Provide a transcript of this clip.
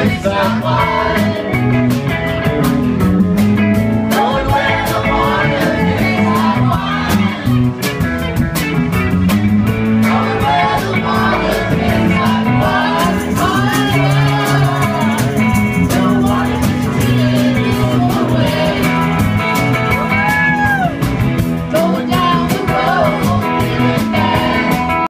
It's a fire.